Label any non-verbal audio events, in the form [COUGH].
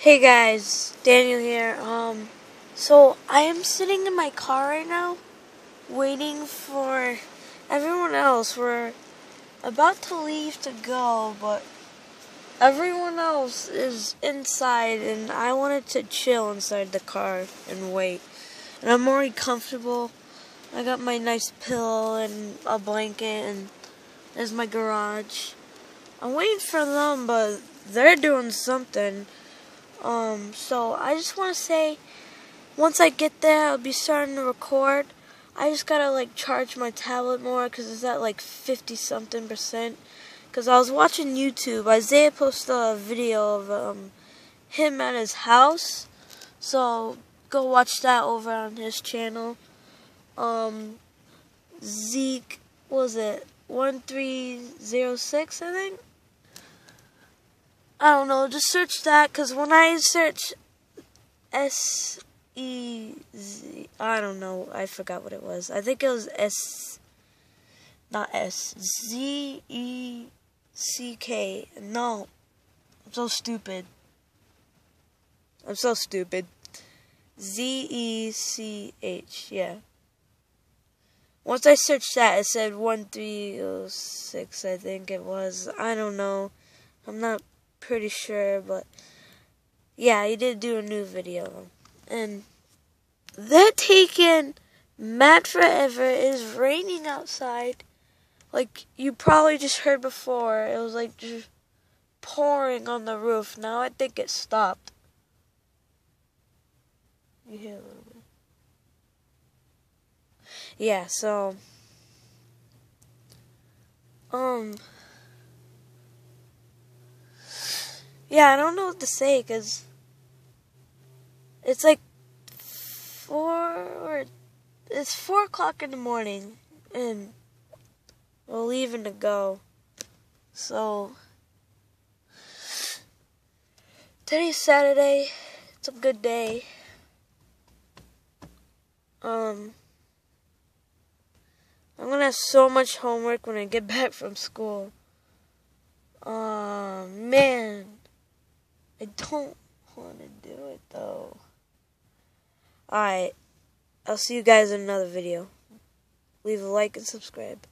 Hey guys, Daniel here. Um, so I am sitting in my car right now, waiting for everyone else. We're about to leave to go, but everyone else is inside, and I wanted to chill inside the car and wait. And I'm already comfortable. I got my nice pillow and a blanket, and there's my garage. I'm waiting for them, but they're doing something. Um, so I just want to say, once I get there, I'll be starting to record. I just gotta like charge my tablet more because it's at like 50 something percent. Because I was watching YouTube, Isaiah posted a video of um, him at his house. So go watch that over on his channel. Um, Zeke, was it 1306, I think? I don't know, just search that because when I search S E Z, I don't know, I forgot what it was. I think it was S, not S, Z E C K. No, I'm so stupid. I'm so stupid. Z E C H, yeah. Once I searched that, it said 1306, I think it was. I don't know. I'm not pretty sure, but yeah, he did do a new video. And they're taking mad forever. It is raining outside. Like you probably just heard before, it was like just pouring on the roof. Now I think it stopped. You hear a little bit. Yeah, so um Yeah, I don't know what to say because it's like four or it's four o'clock in the morning and we're leaving to go. So today's Saturday. It's a good day. Um, I'm gonna have so much homework when I get [LAUGHS] back from school. Oh man. I don't want to do it though. Alright. I'll see you guys in another video. Leave a like and subscribe.